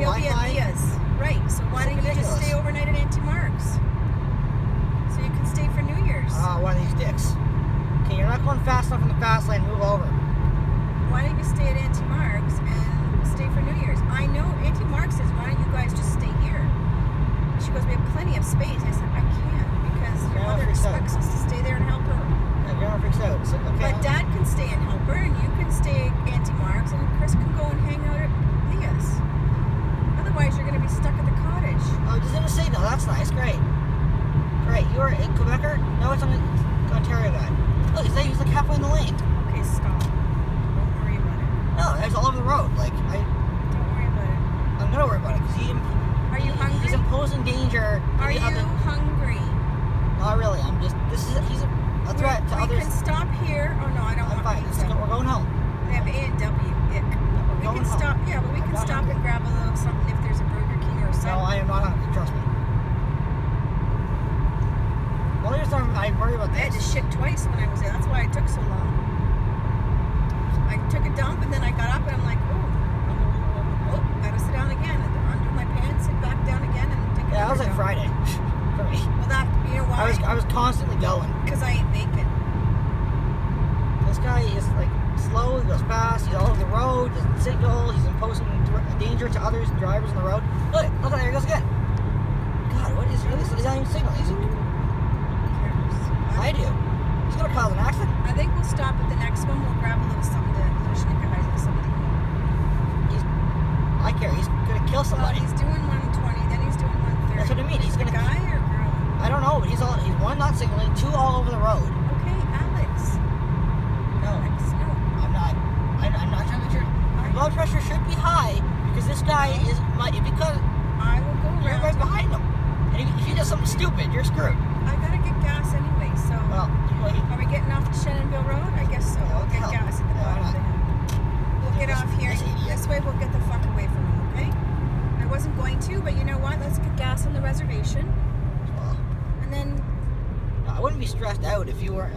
you'll be at. Leah's. Right. So why don't you just stay overnight at Auntie Mark's? So you can stay for New Year's. Ah, one of these dicks. Okay, you're not going fast enough in the fast lane. Move over. why don't you stay at Auntie Mark's and stay for New Year's? I know Auntie Mark says, why don't you guys just stay here? She goes, we have plenty of space. I said, I can't because your Yeah, mother freaks out. expects us to stay there and help her. Yeah, you're not freaked out. So, okay. But Dad can stay and help her, and you can stay at Auntie Mark's, and Chris can go and hang out at Leah's. Otherwise, you're going to be stuck at the cottage. Oh, it doesn't say no. That's nice. Great. Are Quebecer? No, it's an Ontario guy. Look, he's, he's like halfway in the lane. Okay, stop. Don't worry about it. No, there's all over the road. Like, I, Don't worry about it. I'm gonna worry about it because he, Are you he- hungry? he's imposing danger. Are the you other- hungry? Not really. I'm just. This is. He's a, a threat to we others. can stop here. Oh no, I don't I'm want fine. Let's pizza. go, we're going home. They have A and W. Ick. We're We going can home. stop. Yeah, but we I'm can not stop hungry. and grab a little something if there's a Burger King or No, something. I am not hungry. Trust me. The I'm- worry about I had to shit twice when I was there. That's why it took so long. I took a dump and then I got up and I'm like, oh, oh, gotta sit down again. And undo my pants, sit back down again, and take Yeah, that was like dump. Friday for me. Well, that you know I was? I was constantly going. Because I ate bacon. This guy is like slow. He goes fast. He's all over the road. Doesn't signal. He's imposing danger to others drivers on the road. Look! Look! There he goes again. God, what is this? He's not even signaling. I do. He's gonna cause an accident. I think we'll stop at the next one. We'll grab a little something to little snickerheads or something. He's. I care. He's gonna kill somebody. Well, he's doing 120, then he's doing 130. That's what I mean, he's gonna- guy or girl? I don't know, but he's all. He's one not signaling. Two all over the road. Okay, Alex. No. Alex, no. I'm not. I, I'm not trying to. Your blood pressure should be high because this guy is. My, because I will go you're right behind him. And if if he does something stupid, you're screwed. I gotta get gas anyway, so. Well, Are we getting off to Shannonville Road? I guess so. We'll get gas at the bottom uh, of the hill. We'll get off here. this way we'll get the fuck away from him, okay? I wasn't going to, but you know what? Let's get gas on the reservation. well, And then, I wouldn't be stressed out if you were